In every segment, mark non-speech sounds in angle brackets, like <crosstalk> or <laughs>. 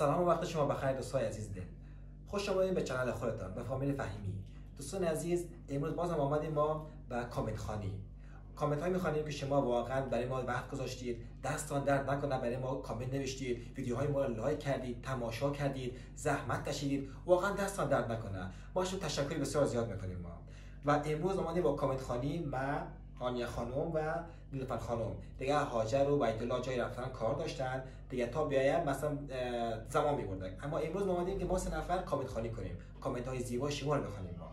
سلام و وقت شما بخیر دوستای عزیز دل. خوش آمدید به channel خودتان. به فامیل فهیمی. دوستان عزیز امروز باز هم آمدیم ما به comment خوانی. comment های می‌خوانیم که شما واقعا برای ما وقت گذاشتید. دستان درد نکنه برای ما کامنت نوشتید. ویدیوهای ما رو like کردید تماشا کردید زحمت کشیدید. واقعا دستان درد نکنه. ما شما تشکر بسیار زیاد می‌کنیم ما. و امروز اومدیم با کامنت خانی ما آنیا خانم و نیلوفر خانم دیگه هاجر و بیدالله جای رفتن کار داشتن دیگه تا بیاید مثلا زمان میبردن. اما امروز ما اومدیم که ما سه نفر کامنت خانی کنیم. کامنت های زیبا شما رو بخونیم ما.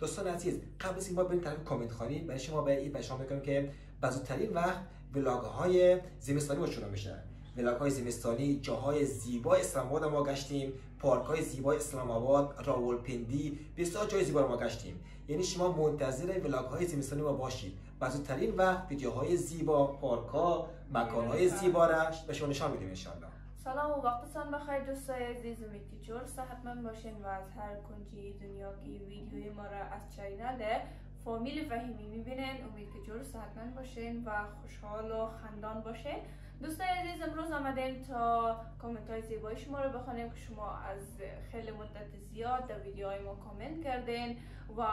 دوستان عزیز قبل از اینکه ما بریم طرف کامنت خانی برای شما به این پیشنهاد می‌کنم که بزودترین وقت ولاگ های زمستانی با شروع میشه ولاگ های زمستانی جاهای زیبا اسلام آباد ما گشتیم. پارک های زیبا اسلام آباد راولپندی بسیار جای زیبا ما گشتیم. یعنی شما منتظر ولاگ های زمستانی ما باشید. بزودترین وقت ویدیوهای زیبا پارک ها مکان های زیبا را به شما نشان میدیم انشالله سلام و وقتتان بخیر دوستای عزیز امید جور صحتمند باشین و از هر کنجی دنیا که ویدیوی ما را از channel فامیل فهیمی می‌بینین امید که جور صحتمند باشین و خوشحال و خندان باشین دوستای عزیز امروز آمدیم تا کامنت های زیبای شما رو بخوانیم که شما از خیلی مدت زیاد در ویدیوهای ما کامنت کردین و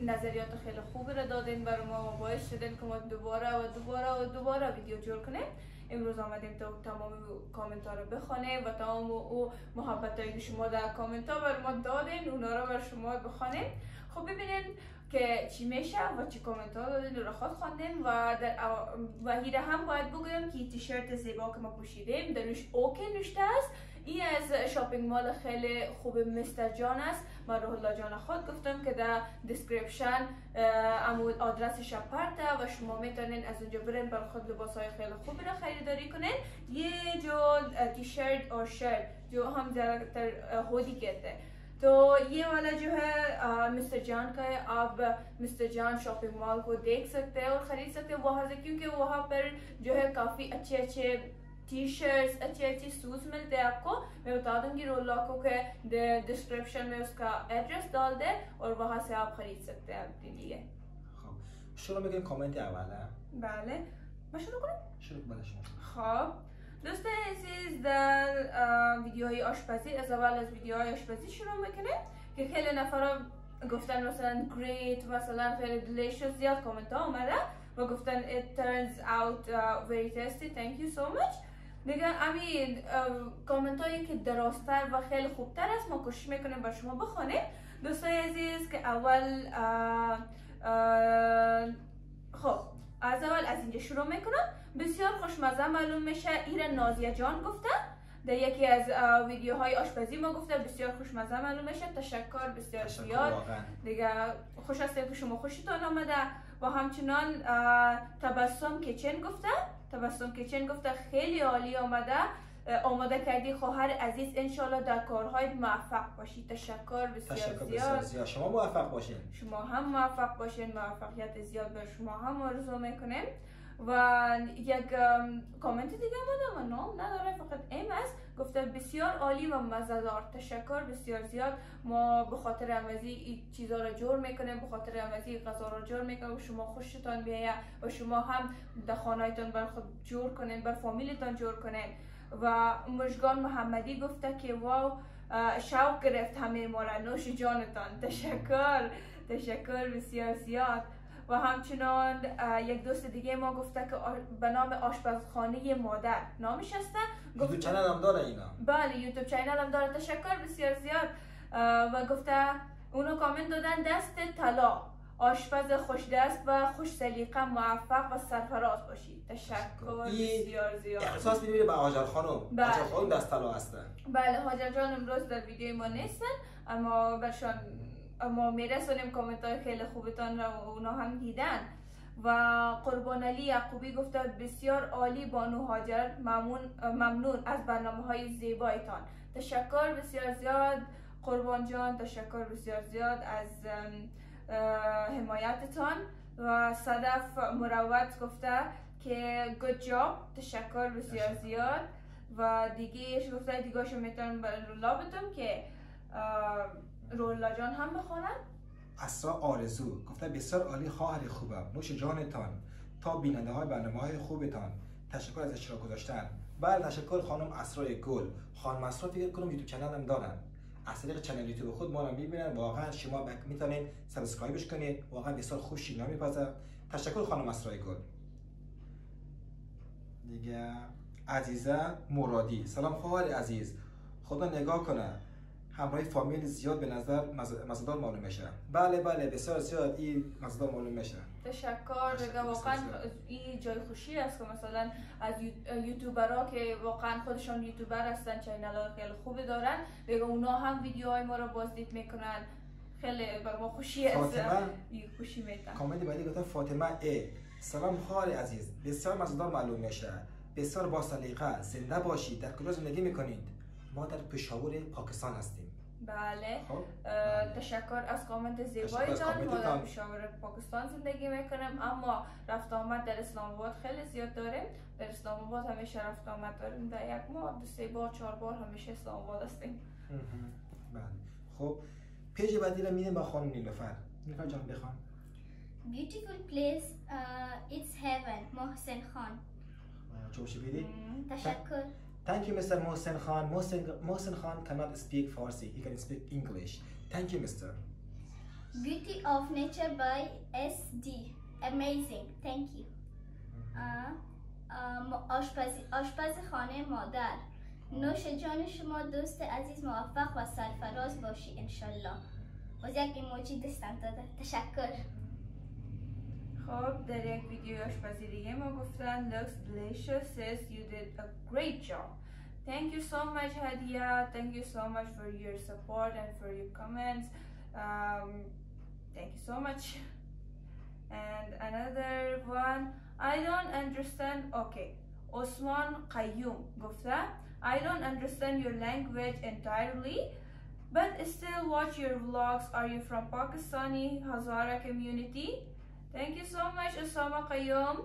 نظریات خیلی خوبی رو دادین برای ما و باعث شدین که ما دوباره و دوباره و دوباره ویدیو جور کنیم. امروز آمدیم تا تمام کامنت ها رو بخوانیم و تمام او محبت هایی که شما در کامنت ها بر ما دادین اونا رو بر شما بخوانیم خب ببینین که چی میشه و چی کامنت ها دادین رو خود خواندیم و در و هیره هم باید بگویم که تیشرت زیبا که ما پوشیدیم درش okay نوشته است. این از shopping mall خیلی خوب مستر جان است. من روح الله جان خود گفتم که در description امود آدرس شپرته و شما می‌تونین از اونجا برین بر خود لباس های خیلی خوبی رو خریداری کنین. یه جو تیشرت اور شرت جو هم زیادتر هودی کہتے تو یہ والا جو ہے مسٹر جان کا ہے آپ مسٹر جان شاپنگ مال کو دیکھ سکتے ہیں اور خرید سکتے ہیں وہاں سے کیونکہ وہاں پر جو ہے کافی اچھے اچھے ٹی شرٹس اچھے اچھے سوز ملتے ہیں آپ کو میں بتا دوں گی رول لاکو کے ڈسکرپشن میں اس کا ایڈریس ڈال دیں اور وہاں سے آپ خرید سکتے ہیں اپنے لیے شروع میکنیم کامنت اوله بله ما شروع کنیم شروع بله شما خب دوست عزیز در ویدیوهای آشپزی از اول از ویدیوهای آشپزی شروع می‌کنه که خیلی نفرا گفتن مثلا گریت مثلا خیلی delicious زیاد کامنت ها اومده و گفتن it turns out uh, very tasty thank you so much. دیگه همین کامنت هایی که درستتر و خیلی خوبتر است ما کوشش می‌کنیم بر شما بخونیم. دوستای عزیز که اول خب از اول از اینجا شروع می‌کنم بسیار خوشمزه معلوم میشه. ایران نازیه جان گفته. در یکی از ویدیوهای آشپزی ما گفته. بسیار خوشمزه معلوم میشه. تشکر بسیار زیاد. دیگه خوش هستیم که شما خوشتان آمده. و همچنان تبسم کیچن گفته. تبسم کیچن گفته. خیلی عالی آمده. آماده کردی؟ خواهر عزیز انشالله در کارهای موفق باشی. تشکر بسیار تشکر زیاد. بسیار شما موفق باشین. شما هم موفق باشین. موفقیت زیاد به شما هم آرزو می‌کنیم. و یک کامنت دیگه و نام نداره فقط ایم است. گفته بسیار عالی و مزدار تشکر بسیار زیاد. ما به خاطر اموزی چیزا رو جور می‌کنیم. به خاطر اموزی غذا رو جور می‌کنیم. و شما خوشتان بیایه و شما هم در خانهتان بر خود جور کنین بر فامیلتان جور کنین و مشگان محمدی گفته که wow شوق گرفت همه ما را. نوش جانتان تشکر تشکر بسیار زیاد. و همچنان یک دوست دیگه ما گفته که به نام آشپزخانه مادر نامش هسته YouTube channel هم داره اینا. بله YouTube channel هم داره. تشکر بسیار زیاد. و گفته اونو کامنت دادن دست طلا. آشپز خوش دست و خوش سلیقه موفق و سرفراز باشید. تشکر بسیار زیاد. احساس می‌دونی به آجر خانم؟ بله. آجر خانم دست طلا هستن. بله حاجر جان امروز در ویدیو ما نیستن اما برشان ما میرسونیم کامنت های خیلی خوبتان را اونا هم دیدن. و قربان علی یعقوبی گفته بسیار عالی بانو هاجر ممنون, ممنون از برنامه های زیبایتان. تشکر بسیار زیاد. قربان جان تشکر بسیار زیاد از حمایتتان. و صدف مروت گفته که گود جاب تشکر بسیار زیاد. و دیگه گفته دیگه شو می‌تونم رولا بدم که رولا جان هم بخونن. اسرا آرزو. گفته بسیار عالی خواهر خوبم. نوش جانتان. تا بیننده های برنامه های خوبتان. تشکر از اشتراک گذاشتن. بله تشکر خانم اسرای گل. خانم اسرا فکر کنم یوتیوب کانال هم دارن. از طریق channel YouTube خود ما رو می‌بینن. واقعا شما می‌تونید subscribe ش کنید. واقعا بسیار خوب شینا میپازه. تشکر خانم اسرای گل. دیگه عزیزه مرادی. سلام خواهر عزیز. خدا نگاه کنه. همراه فامیل زیاد به نظر مزدار معلوم میشه. بله بله بسیار زیاد این مزدار معلوم میشه. تشکر دیگه واقعا این جای خوشی است که مثلا از یوتیوبرها که واقعا خودشان یوتیوبر هستن channel های خیلی خوبی دارن دیگه اونا هم ویدیوهای ما رو بازدید می‌کنن. خیلی بر ما خوشی است. فاطمه؟ خوشی میتن کامنت بعدی گفتن فاطمه ای سلام خواهر عزیز. بسیار مزدار معلوم میشه. بسیار با سلیقه زنده باشید. در کجا زندگی می‌کنید. ما در پشاور پاکستان هستیم. بله تشکر از کامنت زیبای جان ما در پشاور پاکستان زندگی می‌کنیم اما رفت آمد در اسلام آباد خیلی زیاد داریم در اسلام آباد همیشه رفت آمد داریم در یک ماه دو سه بار چهار بار همیشه اسلام آباد هستیم بله خب پیج بعدی رو میدیم با خانم نیلوفر نیلوفر جان بخوان Beautiful place, uh, it's heaven, محسن خان. چوشی بیدی؟ تشکر. Thank you, Mr. Mohsen Khan. Mohsen, Mohsen Khan cannot speak Farsi. He can speak English. Thank you, Mr. Beauty of Nature by SD. Amazing. Thank you. آشپزی آشپز خانه مادر نوش جان شما دوست عزیز موفق و سرفراز باشی انشالله باز یک ایموجی دستم داده تشکر Hope that video videoya paziriema guftan looks delicious says you did a great job. Thank you so much Hadia. Thank you so much for your support and for your comments. Um, thank you so much. <laughs> And another one. I don't understand. Okay. Osman Qayyum gufta. I don't understand your language entirely but still watch your vlogs. Are you from Pakistani Hazara community? Thank you so much, Osama Qayyum.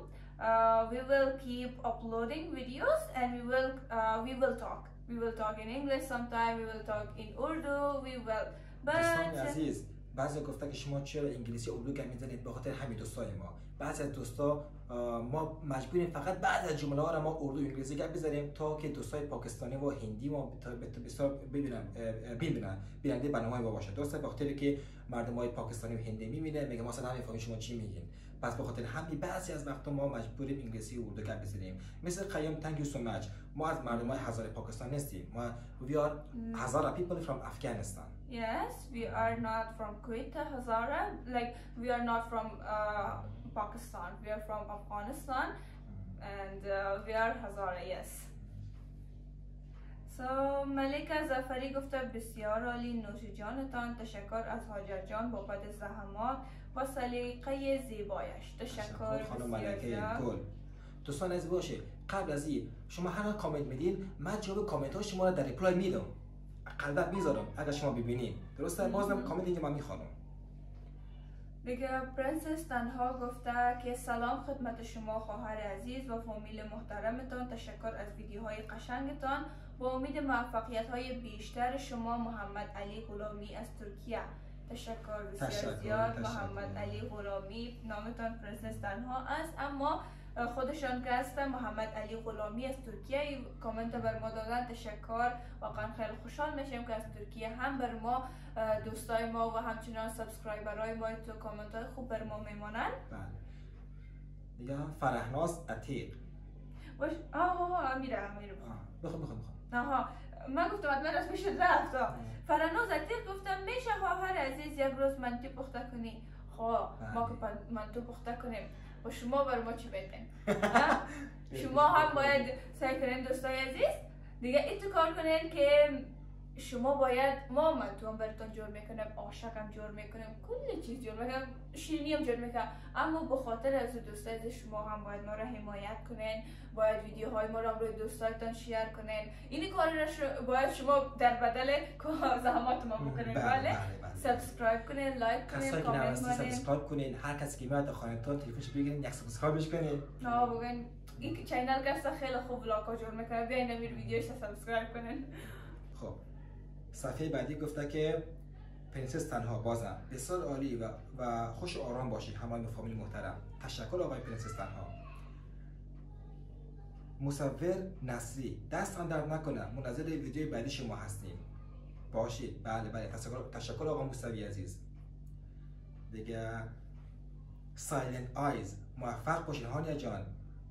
Uh, we will keep uploading videos and we will uh, we will talk. We will talk in English sometime. We will talk in Urdu. We will. But عزیز بعضی گفتن که شما چرا انگلیسی اردو گپ میزنید به خاطر همین دوستای ما بعضی از دوستا ما مجبوریم فقط بعض از جمله ها رو ما اردو انگلیسی گپ بزنیم تا که دوستای پاکستانی و هندی ما بسیار ببینن ببینن بیننده برنامه ما باشه. درسته؟ به خاطر که مردم های پاکستانی و هندی می‌بینه میگه ما اصلا نمی‌فهمیم شما چی میگین؟ پس به خاطر همین بعضی از وقت ما مجبوریم انگلیسی و اردو گپ بزنیم. مثل قیام thank you so much. ما از مردم های هزار پاکستان نیستیم ما we are هزار people from Afghanistan. Yes we are not from Kuwait Hazara like we are not from uh, Pakistan. We are from Afghanistan and uh, we are Hazara yes. So, ملکه زفری گفته بسیار عالی نوش جانتان تشکر از حاجر جان بابت زحمات و سلیقه زیبایش تشکر خانم ملکه گل دوستان از باشه قبل از این شما هر کامنت میدین من جواب کامنت ها شما رو در reply میدم. قلبت می‌ذارم اگر شما ببینید درسته؟ بازم کامنت اینجا من می‌خوانم. دیگه پرنسس تنها گفته که سلام خدمت شما خواهر عزیز و فامیل محترمتان تشکر از ویدیوهای قشنگتان با امید موفقیت های بیشتر شما محمد علی غلامی از ترکیه. تشکر بسیار زیاد محمد علی غلامی نامتان پرنسس تنها است اما خودشان که هستن محمد علی غلامی از ترکیه کامنت بر ما دادن تشکر. واقعا خیلی خوشحال میشیم که از ترکیه هم بر ما دوستای ما و همچنان subscriber ای ما تو کامنت های خوب بر ما میمانن بله. دیگه فرهناز عتیق. باش. آه آه میره میره بخون بخون آها من گفتم من از میشه رفت فرناز عتیق گفتم میشه خواهر عزیز یک روز منتی پخته کنی. خواه ما که منتو پخته کنیم. و شما بر ما چی بگین <laughs> شما هم باید سعی کنین دوستای عزیز دیگه ایتو کار کنین که شما باید ما منتو هم براتون جور می‌کنیم آشک هم جور می‌کنیم کل چیز جور می‌کنیم شیرینی هم جور می‌کنیم اما به خاطر از دوستای شما هم باید ما را حمایت کنین باید ویدیوهای ما را روی دوستایتان share کنین این کار را باید شما در بدل زحمات ما بکنین. بله subscribe کنین like کنین کامنت کنین. subscribe کنین. هر کسی که میاد خانه‌تون تلفنش بگیرین یک subscribe ش کنین. نه بگین این channel کسا خیلی خوب vlog ا جور می‌کنه. بیاین امیر ویدیوش subscribe کنین. خب. صفحه بعدی گفته که پرنسس تنها بازم. بسیار عالی و, و خوش و آرام باشی. همان فامیل محترم. تشکر آقای پرنسس تنها. مصور نصری. دستتان درد نکنه. منتظر ویدیو بعدی شما هستیم. باشید. بله بله. تشکر, تشکر آقا موسوی عزیز. دیگه Silent Eyes. موفق باشید هانیا جان.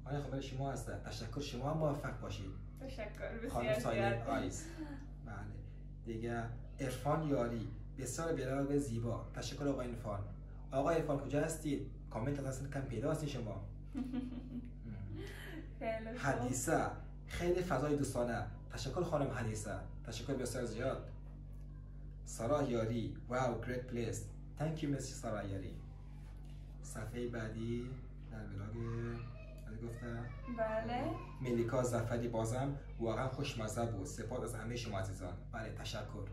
هانیا خبر شما هست تشکر. شما هم موفق باشید. تشکر. خانم بسیار Silent زیاد. Eyes. بله. دیگه عرفان یاری. بسیار vlog زیبا. تشکر آقا عرفان آقا عرفان کجا هستید کامنت اصلا کم پیدا هستی شما. <laughs> حدیثه. خیلی فضای دوستانه. تشکر خانم حدیثه. تشکر بسیار زیاد. سارا یاری. واو گریت پلیس you مسی سارا یاری. صفحه بعدی در بلاگ گفته بله. ملیکا زفری بازم واقعا خوشمزه بود. سپاس از همه شما عزیزان. بله تشکر.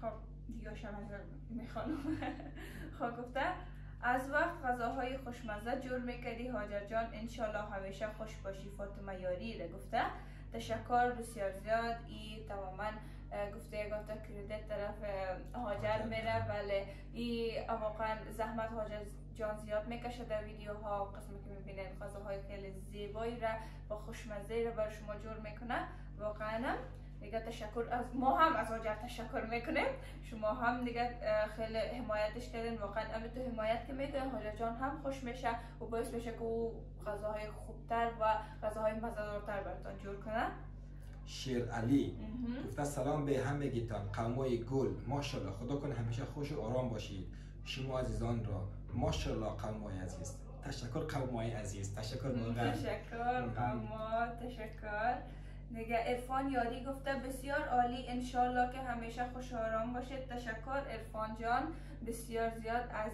خب دیگه شما می‌خوانم <laughs> خب گفته از وقت غذاهای خوشمزه جور می‌کردی هاجر جان. انشالله همیشه خوش باشی فاطمه یاری را گفته تشکر بسیار زیاد. ای تماما گفته گفته کردیت طرف هاجر میره. بله. ای واقعا زحمت هاجر جان زیاد می‌کشه در ویدیوها قسمی که می‌بینین غذاهای خیلی زیبایی را و خوشمزه را بر شما جور می‌کنه. واقعا دیگه تشکر از ما هم از هاجر تشکر می‌کنیم. شما هم دیگه خیلی حمایتش کردین. واقعا اما تو حمایت که می‌کنین هاجر جان هم خوش میشه و باعث میشه که او غذاهای خوبتر و غذاهای مزهدارتر براتون جور کنه. شیر علی. گفته سلام به همگیتان. قومای گل. ماشاءالله. خدا کنه همیشه خوش و آرام باشید. شما عزیزان را ماشاءالله قومای عزیز. تشکر قومای عزیز. تشکر واقعا تشکر اما تشکر. دیگه عرفان یاری گفته بسیار عالی. انشالله که همیشه خوش آرام باشید. تشکر عرفان جان. بسیار زیاد از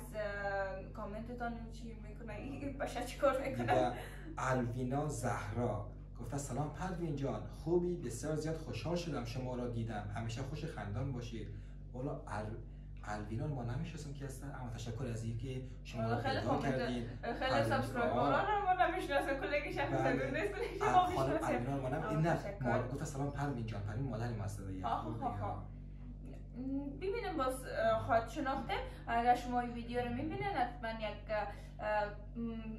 کامنتتان چی می‌کنه؟ این باشه چیکار می‌کنه؟ الوینا زهرا گفته سلام پروین جان. خوبی؟ بسیار زیاد خوشحال شدم شما را دیدم. همیشه خوش خندان باشید. والا ال... الوینا رو ما نمی‌شناسیم که هستن اما تشکر از اینکه شما را پیدا comment- کردین خیلی الوینا. subscriber ان رو ما نمی‌شناسیم کلی که بله. شخص نیست کلی که ما می‌شناسیم رو ما نم... این نه. ما گفته سلام پروین جان پروین مادر ما هست خوب آه، دیگه. آه. ببینیم باز اه، خواهد شناخته اگر شما این ویدیو رو می‌بینین حتما یک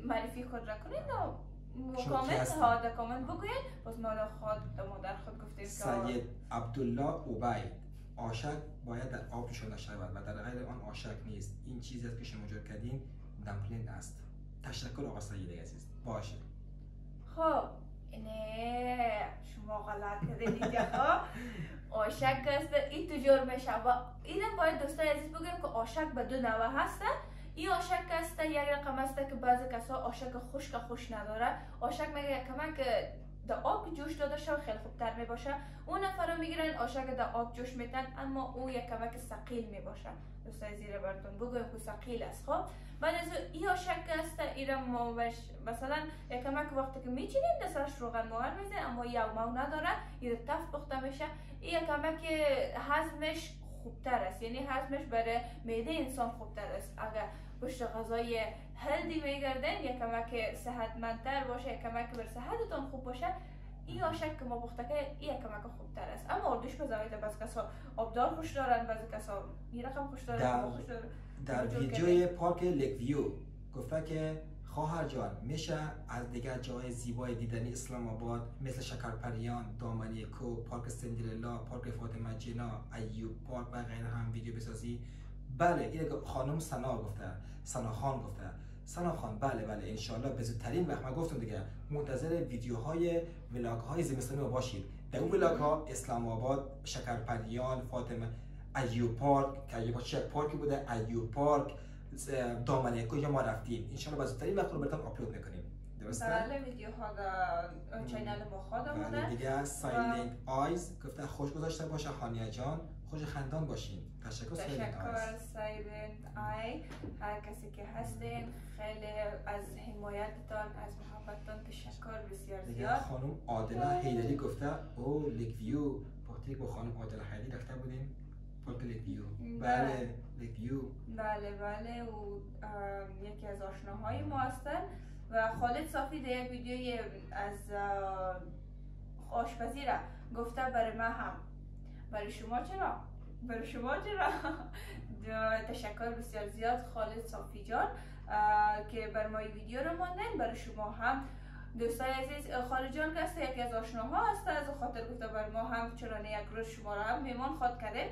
معرفی خود را کنید و کامنت؟ ها در کامنت بگوین باز ما در خود ما در خود گفتیم که سید عبدالله اوبید آشک باید در آب نشانده شود و در غیر آن آشک نیست. این چیزی است که شما جور کردین دمپلین است. تشکر آقا سید عزیز. باشه. خب نه شما غلط کردین اینجا ها آشک است. این تو جور میشه و اینم باید دوستای عزیز بگویم که آشک به دو نوع هسته این آشک است یک رقم است که بعضی کسا آشک خشک خوش نداره. آشک میگه کمک در آب جوش داده شد خیلی خوبتر می باشه اون نفر می‌گیرن آشک در آب جوش میتن اما او یک کمک سقیل می باشه دوستای زیر براتون بگویم که سقیل است خب؟ بعد از این آشک است ایرا ما مثلا یک کمک وقتی که میچینیم دستش روغن مار میزه اما یک مو نداره این تف پخته میشه. یک کمک هضمش خوبتر است. یعنی هضمش برای معده انسان خوبتر است. اگر پشت غذای هلدی میگردن یک کمک صحتمندتر باشه یک کمک بر صحتتون خوب باشه این آشک که ما پخته که این یک کمک خوبتر است. اما اردوش به زمین بعضی کسا آبدار خوش دارن بعضی کسا این رقم خوش دارن. در- در ویدیوی پارک لیک ویو گفته که خواهر جان میشه از دیگر جای زیبای دیدنی اسلام آباد مثل شکرپریان، دامنی کو، پارک سندرلا، پارک فاطمه جنا، ایوب پارک و غیره هم ویدیو بسازی؟ بله این خانم سنا گفته سنا خان گفته. سنا خان بله بله انشالله به زودترین وقت. من گفتم دیگه منتظر ویدیوهای vlog های زمستانی ما باشید. در اون vlog ها اسلام آباد شکرپریان فاطمه ایوب پارک که ایوب چه پارکی بوده؟ ایوب پارک. دامنه کجا ما رفتیم. انشالله به زودترین وقت رو براتون آپلود می‌کنیم. درسته؟ بله ویدیوها در channel ما خود بله دیگه سایلنت آیز گفته خوش گذاشته باشه هانیا جان. خوش خندان باشین. تشکر Silent تشکر آی هر کسی که هستین خیلی از حمایتتان از محبتتان تشکر بسیار دیگه زیاد. خانم عادله حیدری گفته او Lake View با خانم عادله حیدری رفته بودیم. پارک Lake View بله. ویو بله بله. و ام، یکی از آشناهای ما هستن. و خالد صافی در یک ویدیوی از آشپزی را گفته برای من هم. برای شما چرا؟ برای شما چرا؟ <laughs> تشکر بسیار زیاد خالد صافی جان که بر ما ویدیو رو ماندن. برای شما هم. دوستای عزیز خالجان که یکی از آشناها هست. از خاطر گفته بر ما هم چرا یک روز شما را هم میمان خواد کردیم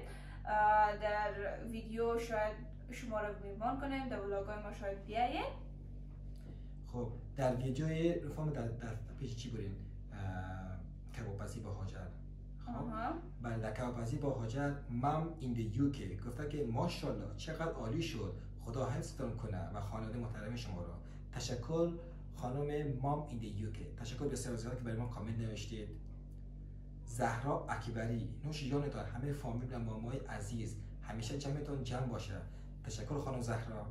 در ویدیو شاید شما را میمان کنیم در ولاگای ما شاید بیاییم خب در ویدیوی رفام در, در پیش چی برین؟ کبابپزی با حاجر خب؟ بله در کبابپزی با حاجر مم این دی یو گفته که ماشاءالله چقدر عالی شد. خدا حفظتون کنه و خانواده محترم شما را تشکر خانم مام این دی یو تشکر بسیار زیاد که برای ما کامنت نوشتید. زهرا اکبری نوش جانتان همه فامیل و مامای عزیز. همیشه جمعتون جمع باشه. تشکر خانم زهرا.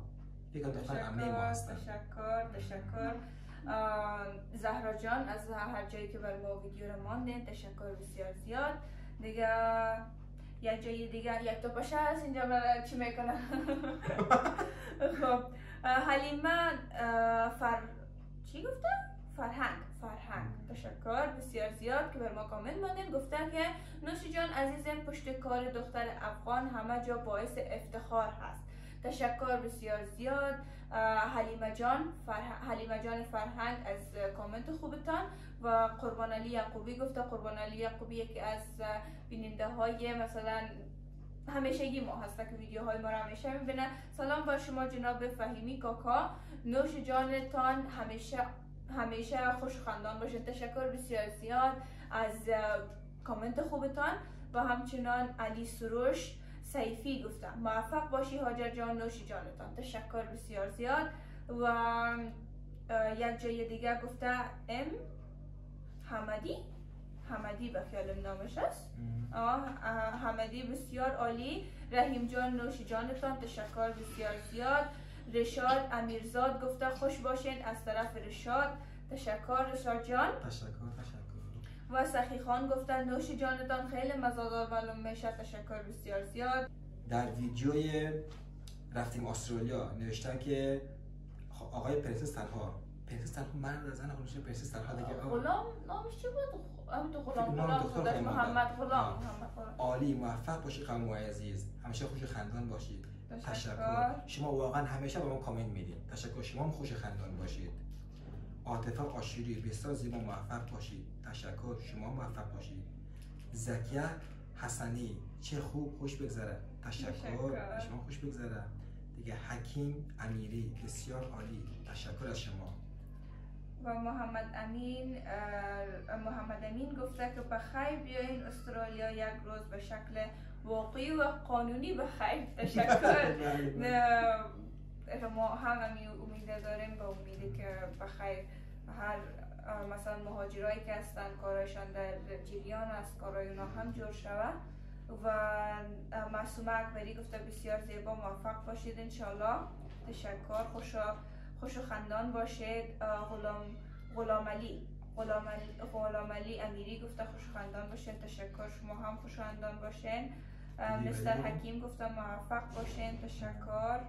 یک دختر عمه ما هستن. تشکر تشکر. زهرا جان از هر جایی که بر ما ویدیو رو ماندین تشکر بسیار زیاد. دیگه یک جایی دیگه یک تا باشه هست اینجا من چی می‌کنم؟ <laughs> خب حلیمه فر چی گفته؟ فرهنگ فرهنگ. تشکر بسیار زیاد که بر ما کامنت ماندین گفته که نوشی جان عزیزم پشت کار دختر افغان همه جا باعث افتخار هست. تشکر بسیار زیاد. حلیمه جان حلیمه جان فرهنگ از کامنت خوبتان و قربان علی یعقوبی گفته قربان علی یعقوبی یکی از بیننده های مثلا همیشگی ما هسته که ویدیوهای ما را همیشه می‌بینه. سلام با شما جناب فهیمی کاکا. نوش جانتان همیشه همیشه خوش خندان باشید تشکر بسیار زیاد از کامنت خوبتان. و همچنان علی سروش سیفی گفتم موفق باشی حاجر جان نوشی جانتان. تشکر بسیار زیاد. و یک جای دیگه گفته ام حمدی؟ حمدی به خیالم نامش است. حمدی بسیار عالی. رحیم جان نوشی جانتان. تشکر بسیار زیاد. رشاد امیرزاد گفته خوش باشین از طرف رشاد. تشکر رشاد جان. تشکر تشکر. و سخی خان گفتن نوش جانتان خیلی مزادار معلوم میشه. تشکر بسیار زیاد. در ویدیوی رفتیم استرالیا نوشتن که آقای پرنسس تنها پرنسس تنها مرد زن خودش پرنسس تنها دیگه. غلام نامش چی بود؟ هم تو غلام غلام محمد غلام عالی موفق باشید قوم عزیز. همیشه خوش خندان باشید تشکر. شما واقعا همیشه به ما کامنت می‌دید. تشکر. شما هم خوش خندان باشید. عاطفه آشوری بسیار زیبا موفق باشید. تشکر. شما موفق باشید. زکیه حسنی چه خوب خوش بگذره. تشکر, شما خوش بگذره. دیگه حکیم امیری بسیار عالی. تشکر از شما. و محمد امین محمد امین گفته که بخیر بیاین استرالیا یک روز به شکل واقعی و قانونی بخیر <laughs> تشکر بله. ما هم امید داریم به امیدی که بخیر هر مثلا مهاجرایی که هستن کارشان در جریان است کارای اونا هم جور شود. و معصومه اکبری گفته بسیار زیبا موفق باشید انشالله تشکر. خوش خوش و خندان باشید. غلام غلام علی غلام علی امیری گفته خوش خندان باشین. تشکر. شما هم خوش خندان باشین. مستر حکیم گفته موفق باشین تشکر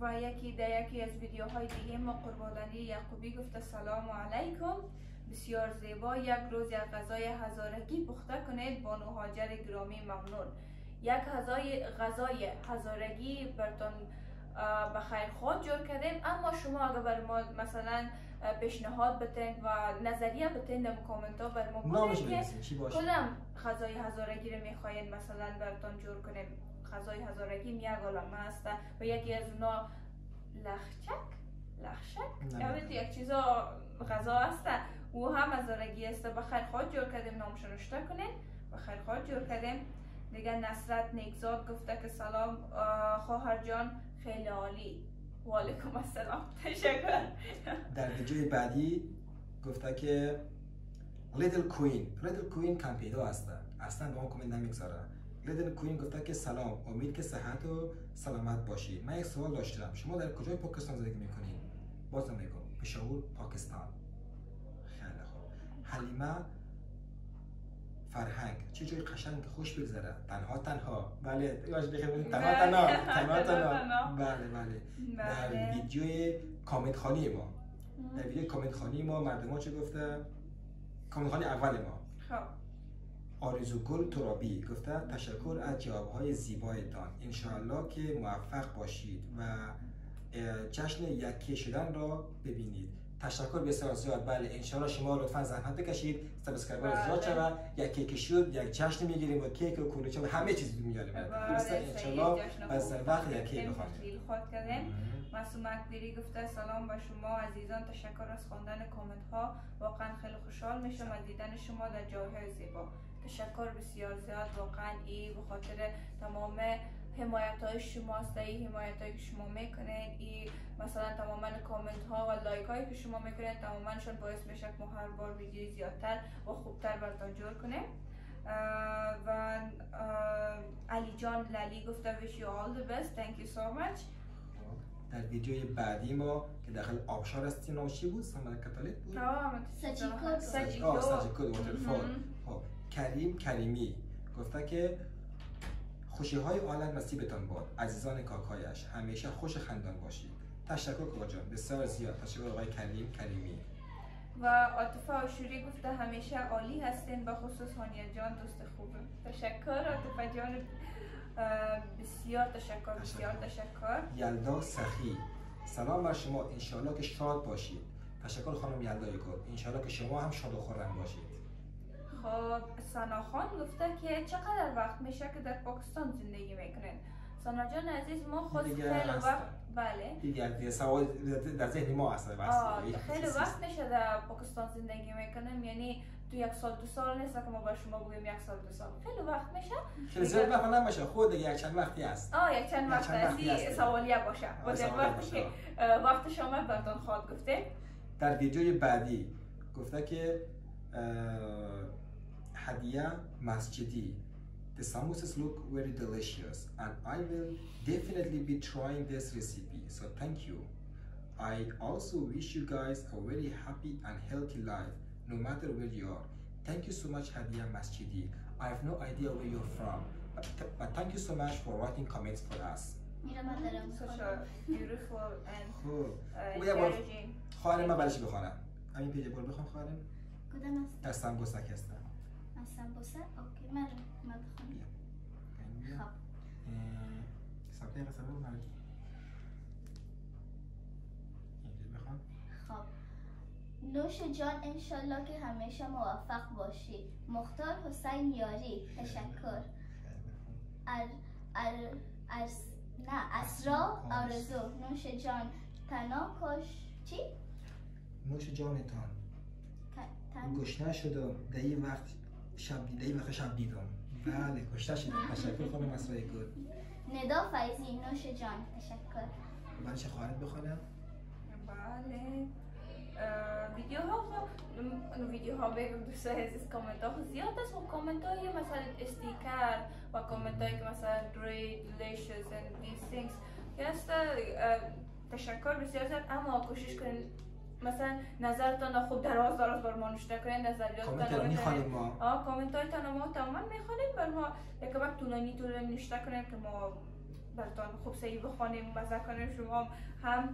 و یکی در یکی از ویدیوهای دیگه ما قربانی یعقوبی گفته سلام علیکم. بسیار زیبا. یک روز یک غذای هزارگی پخته کنید. با نوهاجر گرامی ممنون. یک غذای غذای هزارگی برتون به خیر خود جور کردیم اما شما اگر بر ما مثلا پیشنهاد بتین و نظریه بتین در کامنت ها بر ما کدام غذای هزارگی رو می‌خواین مثلا برتون جور کنیم غذای هزارگی یک عالمه است. و یکی از اونا لخچک؟ لخشک یعنی یک چیزا غذا است. او هم هزارگی است. بخیر خود جور کردیم نامش رشته کنین. بخیر خود جور کردیم دیگه نصرت نیکزاد گفته که سلام خواهر جان خیلی عالی. و علیکم السلام. <laughs> تشکر. در ویدیوی بعدی گفته که لیتل کوین لیتل کوین کم پیدا هسته اصلا به اون کامنت نمی‌گذاره. لیدن کوین گفته که سلام امید که صحت و سلامت باشید من یک سوال داشتم. شما در کجای پاکستان زندگی می‌کنید باز میگم پشاور پاکستان. خیلی خوب. حلیمه فرهنگ. چه جای قشنگ خوش بگذره. تنها تنها. بله. یواش بخیر تنها تنها. تنها تنها بله بله. در بله. ویدیوی کامنت خانی ما در ویدیو کامنت خانی ما مردم چه گفته؟ کامنت خانی اول ما. خب. آرزو گل ترابی گفته تشکر از جوابهای زیبایتان. انشاءالله که موفق باشید و جشن یکی شدن را ببینید. تشکر بسیار زیاد. بله انشاءالله شما لطفا زحمت بکشید. subscriber بله. زیاد شود. یک K شد یک جشن می‌گیریم و کیک و کلوچه و همه چیز میاریم درسته؟ بله، انشاءالله سعید جشن پس در خوب وقت یک کیک تشکیل خواهد کردیم معصوم اکبری گفته سلام به شما. عزیزان تشکر از خواندن کامنت ها واقعا خیلی خوشحال میشم از دیدن شما در جایهای زیبا. تشکر بسیار زیاد. واقعا ای به خاطر تمام حمایت های شما است ای حمایت هایی که شما می‌کنید ای مثلا تمام کامنت ها و لایک هایی که شما می‌کنید تمامشون باعث میشه که ما هر بار ویدیو زیادتر و خوبتر براتون جور کنیم. اه، و علی جان لالی گفته wish you all the best. Thank you so much. در ویدیوی بعدی ما که داخل آبشار هستیم نوشی بود؟ سمر کتالیت بود؟ واترفال مهم. خب کریم کریمی گفته که خوشی های عالم نصیبتان باد. عزیزان کاکایش همیشه خوش خندان باشید. تشکر کاکا جان. بسیار زیاد. تشکر آقای کریم کریمی. و عاطفه آشوری گفته همیشه عالی هستین. به خصوص هانیه جان دوست خوبه. تشکر. عاطفه جان بسیار تشکر بسیار تشکر. یلدا سخی. سلام بر شما. انشالله که شاد باشید. تشکر خانم یلدای گل انشالله که شما هم شاد و خورم باشید. خب سنا خان گفته که چقدر وقت میشه که در پاکستان زندگی می‌کنین؟ سنا جان عزیز ما خود خیلی. وقت بله. دیگه سوال در ذهن ما هست. خیلی وقت میشه در پاکستان زندگی می‌کنیم یعنی تو یک سال دو سال نیست که ما با شما بگویم یک سال دو سال. خیلی وقت میشه. خیلی زیاد وقت نمیشه خود دیگه یک چند وقتی هست. آه یک چند وقت هستی. هست. سوالیه باشه. وقتی. که وقت شما براتون خواهد گفته. در ویدیوی بعدی گفته که اه، هدیه مسجدی The samosas look very delicious and I will definitely be trying this recipe so thank you I also wish you guys a very happy and healthy life no matter where you are thank you so much Hadiya Masjidi I have no idea where you're from but, but thank you so much for writing comments for us میرم من دارم such میخونم a <laughs> beautiful and خب uh, او یه بار encouraging خواهر من بلش بخوانم همین پیج بار بخوام خواهرم کدام است دستم گستک هستم اوکی من من بخونم خب. مرد اینجا بخوام خب. نوش جان انشالله که همیشه موفق باشی. مختار حسین یاری تشکر. ار ار ارس نه اسرا آرزو. نوش جان تنا کش چی؟ نوش جانتان تن. گشنه شدم در این وقت شب دیده وقت شب دیدم. بله کشته شدم تشکر خانم مسرای گل. ندا فیضی نوش جان تشکر. من چه خواهرت بخوانم؟ بله. ویدیو ها خب ویدیو ها بگم دوستای عزیز کامنت ها خب زیاد است. و کامنت های مثلا استیکر و کامنت هایی که مثلا great delicious and these things که است تشکر بسیار زیاد. اما کوشش کنید مثلا نظرتان را خوب دراز دراز بر ما نوشته کنید نظریاتتان را. می‌خوانیم ما. آه کامنت های ما تماما می‌خوانیم. بر ما یک وقت طولانی طولانی نوشته کنیم که ما برتان خوب سعی بخوانیم مزه کنیم. شما هم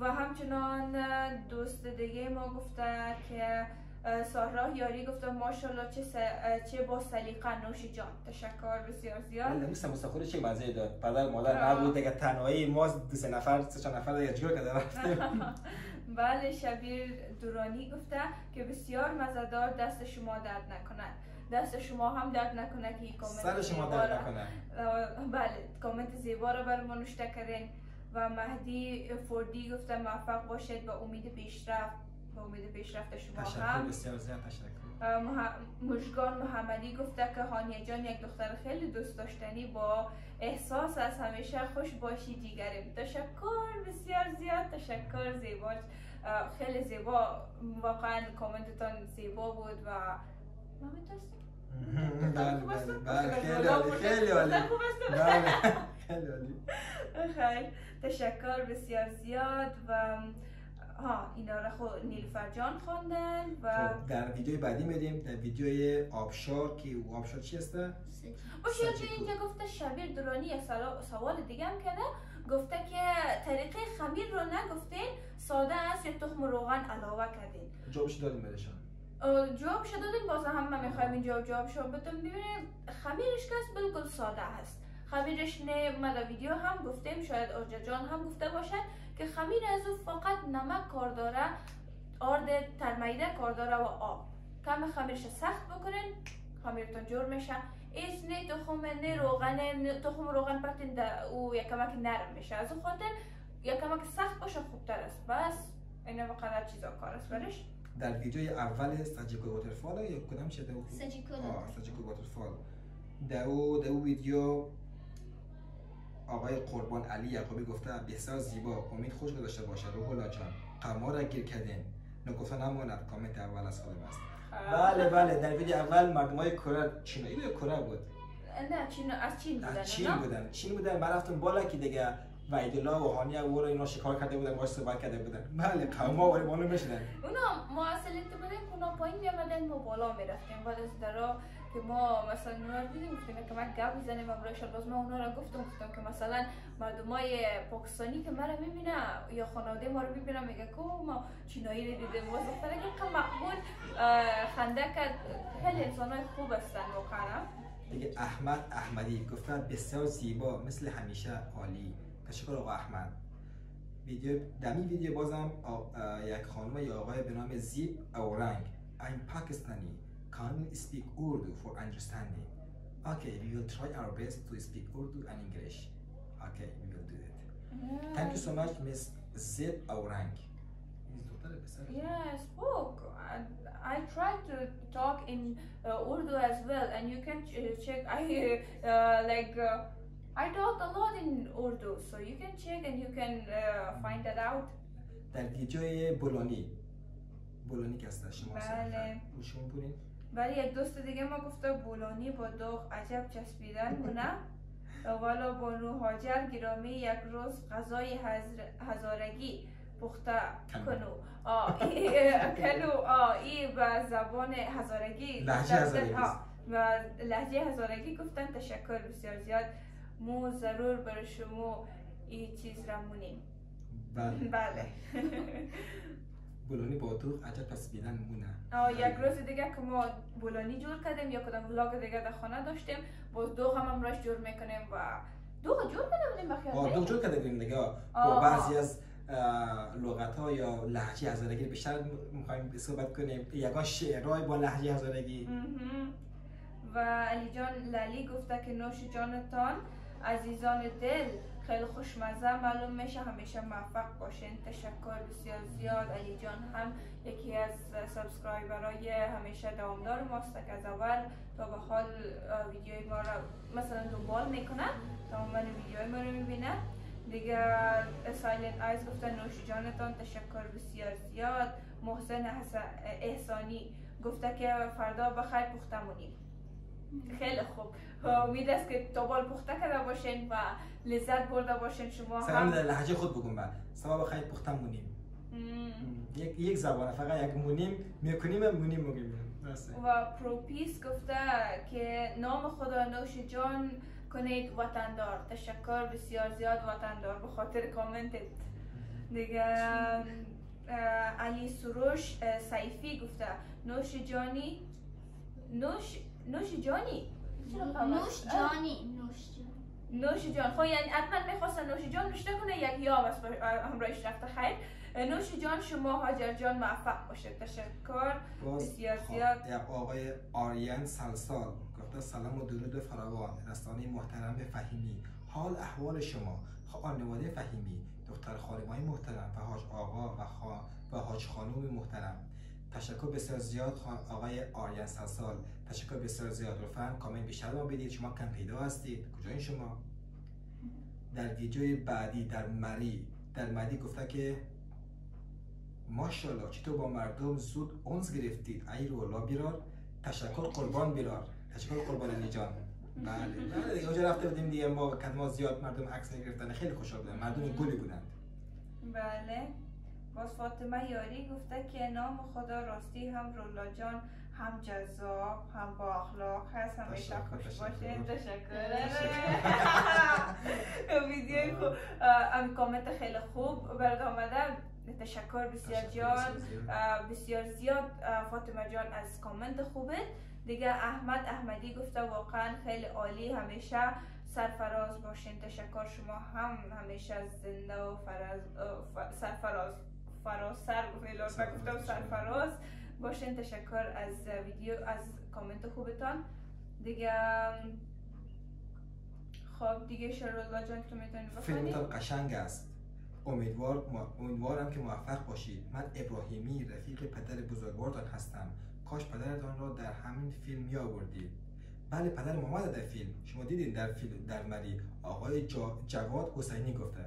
و همچنان دوست دیگه ما گفته که سارا یاری گفته ماشاءالله چه, س- چه با سلیقه نوش جان. تشکر بسیار زیاد. نیستم مستخور چه مزه داد؟ پدر مادر. نبود دیگه تنهایی ما دو سه نفر سه چهار نفر دیگه جور کرده <laughs> رفتیم. <laughs> بله شبیر دورانی گفته که بسیار مزدار دست شما درد نکند. دست شما هم درد نکنه که این کامنت سر شما زیبا درد را- نکنه بله کامنت زیبا را بر ما نوشته کردین. و مهدی فوردی گفته موفق باشید با امید پیشرفت با امید پیشرفت شما تشکر هم. بسیار زیاد تشکر. مژگان محمدی گفته که هانیه جان یک دختر خیلی دوست داشتنی با احساس از همیشه خوش باشی جیگریم تشکر بسیار زیاد تشکر زیبا خیلی زیبا واقعا کامنتتان زیبا بود و؟ <laughs> بله؟ بله بله خیلی دختر عالی خیلی عالی خوب است؟ خیلی عالی <laughs> خیلی تشکر بسیار زیاد و ها اینا را خود نیلوفر جان خواندن و خب در ویدیوی بعدی میدیم در ویدیوی آبشار که او آبشار چی هسته؟ باشه اینجا گفته شبیر درانی سوال دیگه هم کرده گفته که طریقه خمیر رو نگفتین ساده است یا تخم روغن علاوه کردین؟ جوابش دادیم برشان جواب شده دادیم باز هم ما می‌خوایم اینجا جواب شو بدم. ببینید خمیرش که بالکل ساده هست خمیرش نه ما در ویدیو هم گفتیم شاید آرجا جان هم گفته باشد. که خمیر از او فقط نمک کار داره آرد ترمیده کار داره و آب. کم خمیرش سخت بکنین خمیرتون جور میشه. ایس نه تخم نه روغن تخم روغن پرتین او یکمک نرم میشه. از او خاطر یکمک سخت باشه خوبتر است. بس این وقت چیزا کار است. برش. در ویدیو اول ساجیکو واترفال یا کدام چه دو ساجیکو ساجیکو واترفال. در او در ویدیو آقای قربان علی یعقوبی گفته بسیار زیبا امید خوش گذاشته باشه روح الله جان قمار گیر کردین. نگفته نماند کامنت اول از خودم است. بله بله در ویدیو اول مردم های کره چینایی یا کره بود. نه چین از چین بودن چین بودن. چین بودن من رفتم بالا که دیگه وحید الله و هانی و اینا شکار کرده بودن باش صحبت کرده بودن. بله ها ولی بالا می‌شدن اونا ما اصلا بودیم اونا پایین میامدن ما بالا می‌رفتیم. بعد از درا که ما مثلا اونا رو دیدیم که من گپ می‌زنیم امروز باز ما اونا رو گفتم گفتم که مثلا مردمای پاکستانی که مرا می‌بینه یا خانواده ما رو می‌بینه میگه که ما چینایی رو دیدیم. باز گفتن که مقبول خنده کرد. خیلی انسان های خوب هستن واقعا. دیگه احمد احمدی گفتن بسیار زیبا مثل همیشه عالی. تشکر آقا احمد. ویدیو دمی ویدیو بازم یک خانم یا آقای به نام زیب اورنگ. این پاکستانی can you speak Urdu for understanding okay we will try our best to speak Urdu and English okay we will do it mm. thank you so much Miss Zib Aurang yeah I spoke I tried to talk in uh, Urdu as well and you can ch check I uh, like uh, I talk a lot in Urdu, so you can check and you can uh, find that out. در ویدیوی بولانی بولانی که هست شما بله بله یک دوست دیگه ما گفته بولانی با دوغ عجب چسبیدن بونه والا بانو هاجر گرامی یک روز غذای هزارگی پخته کنو. آه کنو آه ای به زبان هزارگی لحجه هزارگی لحجه هزارگی گفتن تشکر بسیار زیاد. مو ضرور برای شما این چیز را مونیم. بله. بله. <laughs> بولانی با تو عجب پس بیدن مونه. آه یک روز دیگه که ما بولانی جور کردیم یا کدام ولاگ دیگه در خانه داشتیم. باز دو هم امراش جور می‌کنیم و دو جور کرده بودیم بخیال آه دو جور کرده بودیم دیگه. با بعضی از لغت ها یا لحجه هزارگی بیشتر می‌خوایم صحبت کنیم. یکا شعرهای با لحجه هزارگی. و علی جان للی گفته که نوش جانتان عزیزان دل خیلی خوشمزه. معلوم میشه همیشه موفق باشین. تشکر بسیار زیاد. علی جان هم یکی از subscriber ای همیشه دوامدار ماست. که از اول تا به حال ویدیوی ما را مثلا دنبال می‌کنه تمام ویدیوی ما رو می‌بینه. دیگه Silent Eyes گفته نوش جانتان تشکر بسیار زیاد. محسن احسانی گفته که فردا بخیر پختمونی خیلی خوب. امید است که دوبال پخته کرده باشین و لذت برده باشین شما هم. در لهجه خود بگم بعد. سبب خیلی پخته مونیم. یک یک زبان فقط یک مونیم. می‌کنیم مونیم میگیم و پروپیس گفته که نام خدا نوش جان کنید وطندار. تشکر بسیار زیاد وطندار. به خاطر کامنت دیگه. علی سروش سیفی گفته. نوش جانی؟ نوش نوش جانی؟ نوش جانی نوش جان. خب یعنی حتما می‌خواستن نوش جان نوشته کنه یک یا بس همراهش رفته خیر. نوش جان شما هاجر جان موفق باشه تشکر. بسیار خب، زیاد. یک آقای آریان سلسال گفته سلام و درود فراوان رسانه محترم فهیمی. حال احوال شما. خانواده فهیمی دختر خانمای محترم و حاج آقا و, خا... و حاج خانوم محترم. تشکر بسیار زیاد آقای آریان سال تشکر بسیار زیاد. لطفا کامنت بیشتر ما بدید. شما کم پیدا هستید. کجای شما؟ در ویدیوی بعدی در مری. در مری گفته که ماشاءالله چطور با مردم زود اونز گرفتید؟ ای رولا بیرار. تشکر قربان بیرار. تشکر قربان علی جان. بله. بله دیگه اونجا رفته بودیم دیگه. ما ما زیاد مردم عکس نگرفتن. خیلی خوشحال بودن مردم گلی بودند. بله. باز فاطمه یاری گفته که نام خدا راستی هم رولا جان هم جذاب هم با اخلاق هست همیشه خوش باشه تشکر. <laughs> ویدیو خوب کامنت خیلی خوب برد آمده. تشکر بسیار جان. بسیار زیاد. فاطمه جان از کامنت خوبت دیگه احمد احمدی گفته واقعا خیلی عالی. همیشه سرفراز باشین. تشکر. شما هم همیشه زنده و فراز سرفراز فراز سر گفتم سرفراز. باشین تشکر از ویدیو از کامنت خوبتان. دیگه خب دیگه شرالله جان تو می‌تونی فیلمتان قشنگ است. امیدوار امیدوارم که موفق باشید. من ابراهیمی رفیق پدر بزرگوارتان هستم. کاش پدرتان را در همین فیلم می آوردید بله پدر محمد در فیلم. شما دیدین در فیلم در مری. آقای جواد حسینی گفته.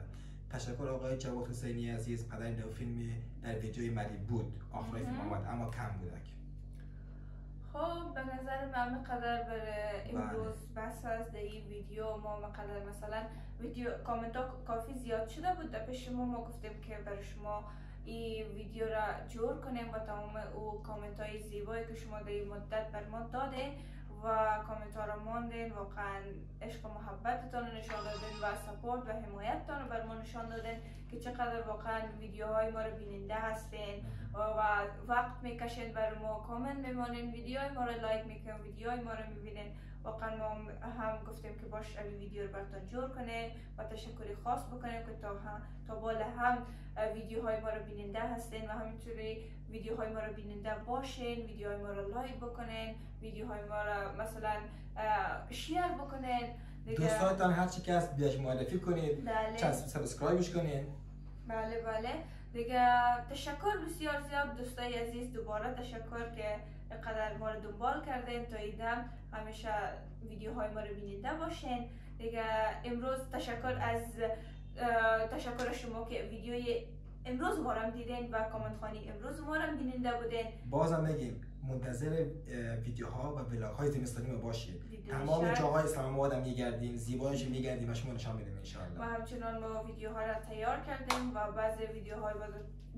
تشکر آقای جواد حسینی عزیز پدر در فیلم در ویدیوی مری بود. آخرای فیلم محمد اما کم بودک. خب به نظر من مقدر بر امروز بله. بس از در این ویدیو ما مقدر مثلا ویدیو کامنت ها کافی زیاد شده بود. در پیش ما ما گفتیم که بر شما این ویدیو را جور کنیم. و تمام او کامنت های زیبایی که شما در این مدت بر ما دادین. و کامنت ها را ماندین واقعا عشق و محبتتان رو نشان دادین و سپورت و حمایتتان رو بر ما نشان دادین که چقدر واقعا ویدیوهای ما رو بیننده هستین و وقت می‌کشین بر ما. کامنت میمانین ویدیوهای ما رو لایک می‌کنین. ویدیوهای ما رو می‌بینین. واقعا ما هم گفتیم که باش این ویدیو رو براتون جور کنه و تشکری خاص بکنیم که تا هم تا بال هم ویدیوهای ما رو بیننده هستین و همینطوری ویدیوهای ما رو بیننده باشین ویدیوهای ما رو like بکنین ویدیوهای ما رو مثلا share بکنین. دوستانتان هر چی که هست بیاش معرفی کنید بله. چند subscribe ش کنید بله بله. دیگه تشکر بسیار زیاد دوستای عزیز دوباره تشکر که قدر ما رو دنبال کردین. تا ایدم همیشه ویدیوهای ما رو بیننده باشین. دیگه امروز تشکر از تشکر شما که ویدیوی امروز ما رو دیدین و کامنت خانی امروز ما رو بیننده بودین. بازم میگیم منتظر ویدیوها و vlog های زمستانی ما باشید. تمام جاهای اسلام آباد میگردیم زیبایش میگردیم و شما نشان میدیم ان و همچنان ما ویدیوها را تیار کردیم و بعضی ویدیوهای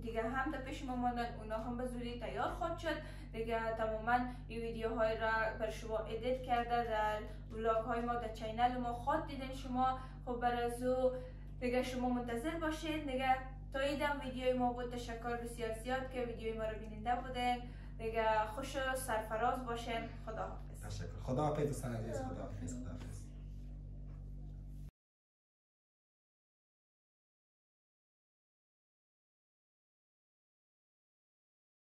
دیگه هم در پیش ما ماندن. اونا هم به زودی تیار خواهد شد. دیگه تماما این ویدیوهای را بر شما edit کرده در ولاگ های ما در چینل ما خود دیدن شما. خب برازو دیگه شما منتظر باشید. دیگه تا ایدم ویدیوی ما بود. تشکر بسیار زیاد که ویدیوی ما رو بیننده بودین. دیگه خوش و سرفراز باشین. خدا حافظ تشکر. خدا حافظ دوستان عزیز خدا حافظ خدا حافظ